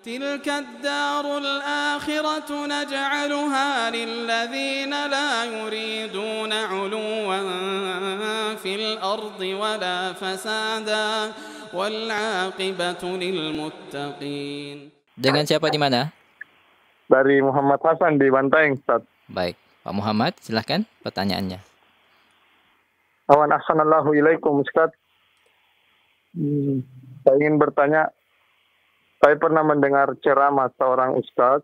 تلك الدار الآخرة نجعلها للذين لا يريدون علوا في الأرض ولا فسادا والعاقبة للمتقين Dengan siapa di mana? Dari Muhammad Hasan di Bantaeng, Ustaz. Baik, Pak Muhammad, silahkan pertanyaannya. Awan ahsanallahu ilaikum, Ustaz. Hmm, saya ingin bertanya, saya pernah mendengar ceramah seorang Ustaz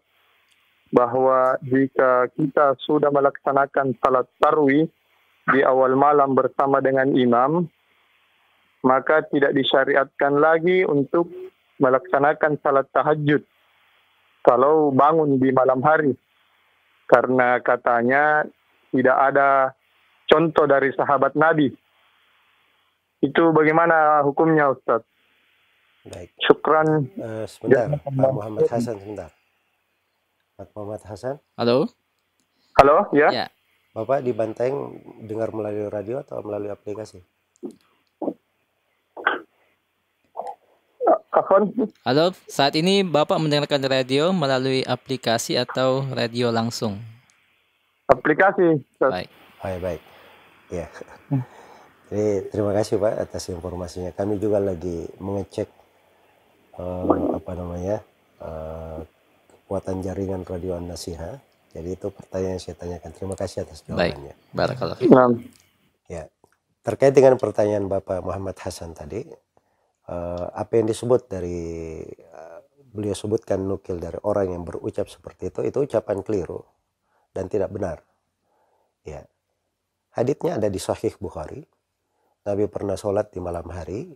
bahwa jika kita sudah melaksanakan salat tarwih di awal malam bersama dengan imam, maka tidak disyariatkan lagi untuk melaksanakan salat tahajud kalau bangun di malam hari. Karena katanya tidak ada contoh dari sahabat Nabi. Itu bagaimana hukumnya Ustaz? Baik. Syukran. Eh, sebentar, Ya, Pak Muhammad Hasan sebentar. Pak Muhammad Hasan, Halo? Halo, ya? Ya. Bapak di Banteng dengar melalui radio atau melalui aplikasi? Afwan. Halo, saat ini Bapak mendengarkan radio melalui aplikasi atau radio langsung? Aplikasi. Baik. Baik, baik. Ya. Jadi terima kasih Pak atas informasinya. Kami juga lagi mengecek eh, apa namanya eh, kekuatan jaringan radio An-Nasiha. Jadi itu pertanyaan yang saya tanyakan. Terima kasih atas Baik. jawabannya. Barakallah. Nah, Ya, terkait dengan pertanyaan Bapak Muhammad Hasan tadi, eh, apa yang disebut dari eh, beliau sebutkan nukil dari orang yang berucap seperti itu, itu ucapan keliru dan tidak benar. Ya, haditsnya ada di Sahih Bukhari. Nabi pernah sholat di malam hari,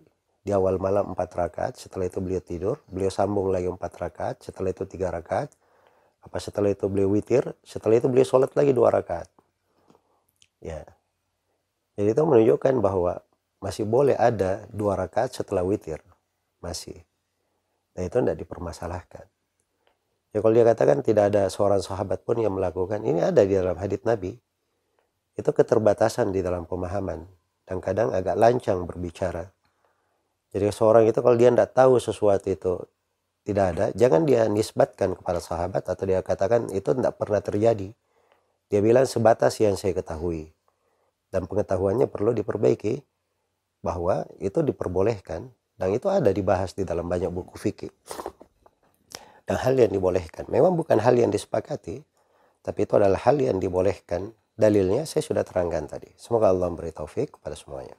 di awal malam empat rakaat, setelah itu beliau tidur, beliau sambung lagi empat rakaat, setelah itu tiga rakaat, apa setelah itu beliau witir, setelah itu beliau sholat lagi dua rakaat. Ya, jadi itu menunjukkan bahwa masih boleh ada dua rakaat setelah witir. Masih. Dan itu tidak dipermasalahkan. Ya kalau dia katakan tidak ada seorang sahabat pun yang melakukan, ini ada di dalam hadits Nabi. Itu keterbatasan di dalam pemahaman. Dan kadang agak lancang berbicara. Jadi seorang itu kalau dia tidak tahu sesuatu itu tidak ada, jangan dia nisbatkan kepada sahabat atau dia katakan itu tidak pernah terjadi. Dia bilang sebatas yang saya ketahui. Dan pengetahuannya perlu diperbaiki bahwa itu diperbolehkan dan itu ada dibahas di dalam banyak buku fikih. Dan hal yang dibolehkan memang bukan hal yang disepakati tapi itu adalah hal yang dibolehkan. Dalilnya saya sudah terangkan tadi. Semoga Allah memberi taufik kepada semuanya